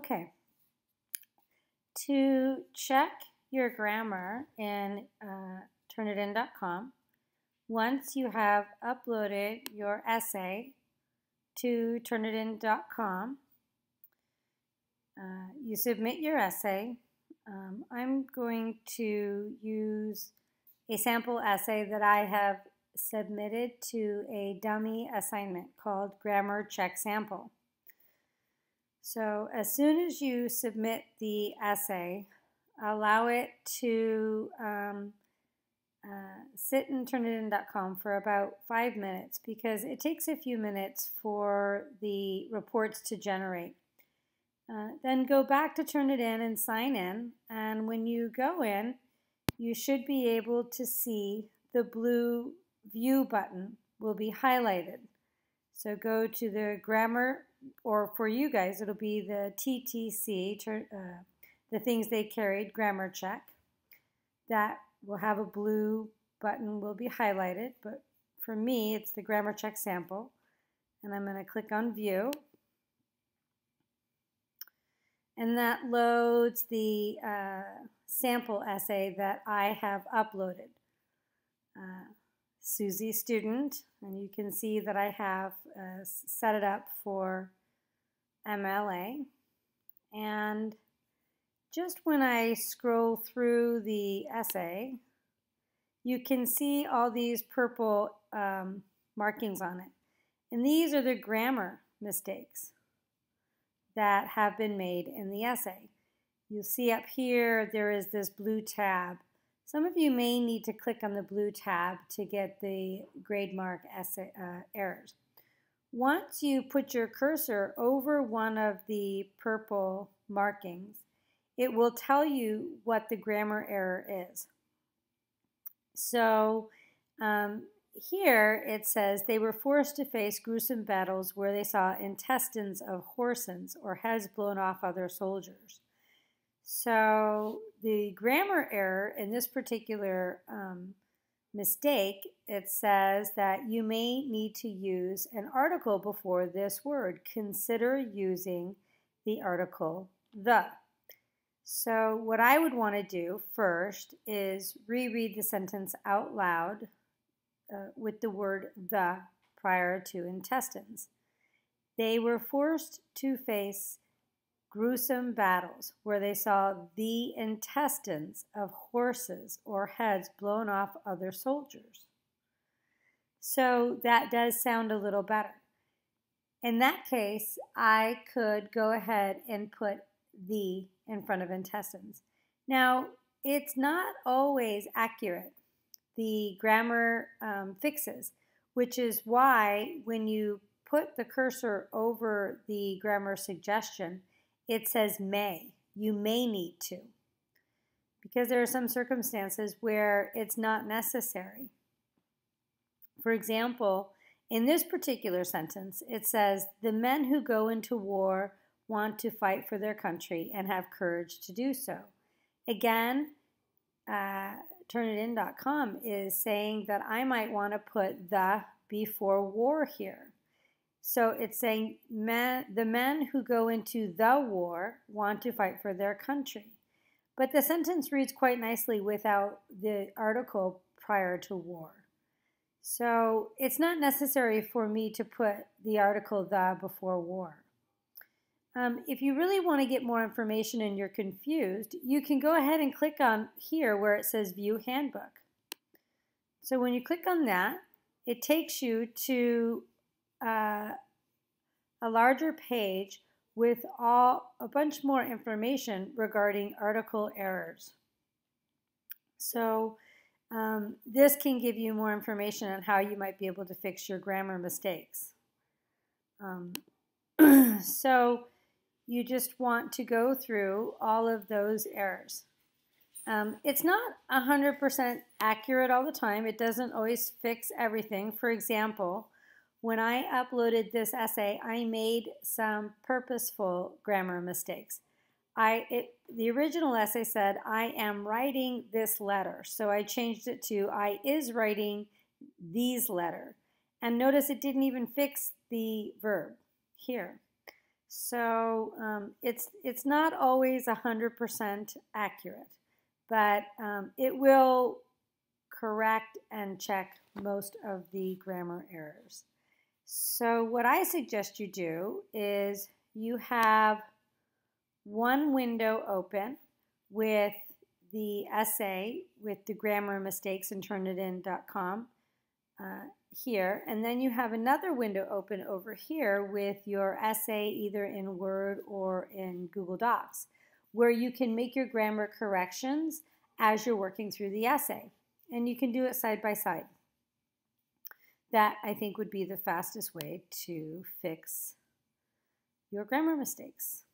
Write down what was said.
Okay. To check your grammar in uh, Turnitin.com, once you have uploaded your essay to Turnitin.com, uh, you submit your essay. Um, I'm going to use a sample essay that I have submitted to a dummy assignment called Grammar Check Sample. So as soon as you submit the essay, allow it to um, uh, sit in Turnitin.com for about five minutes because it takes a few minutes for the reports to generate. Uh, then go back to Turnitin and sign in. And when you go in, you should be able to see the blue view button will be highlighted. So go to the grammar, or for you guys, it'll be the TTC, uh, the things they carried, grammar check. That will have a blue button will be highlighted, but for me, it's the grammar check sample. And I'm going to click on view. And that loads the uh, sample essay that I have uploaded. Uh, Susie student, and you can see that I have uh, set it up for MLA. And just when I scroll through the essay, you can see all these purple um, markings on it. And these are the grammar mistakes that have been made in the essay. You'll see up here there is this blue tab some of you may need to click on the blue tab to get the GradeMark essay, uh, errors. Once you put your cursor over one of the purple markings, it will tell you what the grammar error is. So um, here it says they were forced to face gruesome battles where they saw intestines of horses or heads blown off other soldiers. So the grammar error in this particular um, mistake, it says that you may need to use an article before this word. Consider using the article the. So what I would want to do first is reread the sentence out loud uh, with the word the prior to intestines. They were forced to face gruesome battles where they saw the intestines of horses or heads blown off other soldiers. So that does sound a little better. In that case, I could go ahead and put the in front of intestines. Now, it's not always accurate, the grammar um, fixes, which is why when you put the cursor over the grammar suggestion, it says may. You may need to. Because there are some circumstances where it's not necessary. For example, in this particular sentence, it says, The men who go into war want to fight for their country and have courage to do so. Again, uh, Turnitin.com is saying that I might want to put the before war here. So it's saying men, the men who go into the war want to fight for their country. But the sentence reads quite nicely without the article prior to war. So it's not necessary for me to put the article the before war. Um, if you really want to get more information and you're confused, you can go ahead and click on here where it says View Handbook. So when you click on that, it takes you to uh, a larger page with all a bunch more information regarding article errors. So um, this can give you more information on how you might be able to fix your grammar mistakes. Um, so you just want to go through all of those errors. Um, it's not 100% accurate all the time. It doesn't always fix everything. For example, when I uploaded this essay, I made some purposeful grammar mistakes. I it, the original essay said I am writing this letter, so I changed it to I is writing these letter. And notice it didn't even fix the verb here. So um, it's, it's not always 100% accurate, but um, it will correct and check most of the grammar errors. So what I suggest you do is you have one window open with the essay with the grammar mistakes and turnitin.com uh, here. And then you have another window open over here with your essay either in Word or in Google Docs where you can make your grammar corrections as you're working through the essay. And you can do it side by side. That, I think, would be the fastest way to fix your grammar mistakes.